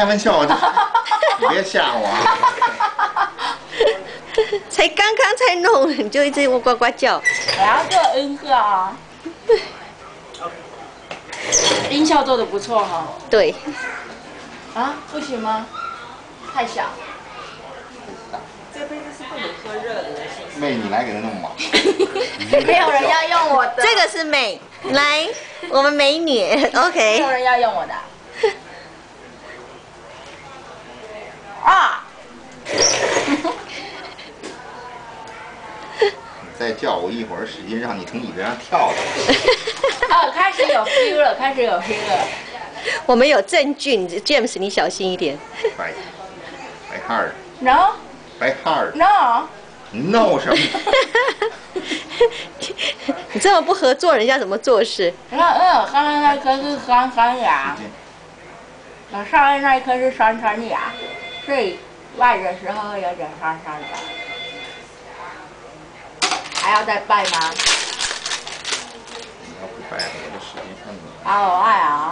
开玩笑，你 别吓我啊！才刚刚才弄，你就一直呱呱叫。我要做音效啊，音效做的不错哈。对，啊，不行吗？太小。这杯子是不能喝热的，妹，你来给他弄吧。没有人要用我的，这个是美，来，我们美女，OK 没有。人要用我的。啊！你再叫我一会儿，使劲让你从椅子上跳下来。哦，开始有 feel 了，开始有 feel 了。我们有证据，James，你小心一点。白白 hard，No 白 hard，No，no 什么？你这么不合作，人家怎么做事？那嗯，刚刚那颗是酸酸牙，那上面那一颗是酸酸牙，所以外的时候有点酸酸的。还要再拜吗？你要不拜，我就使劲摁你。好啊。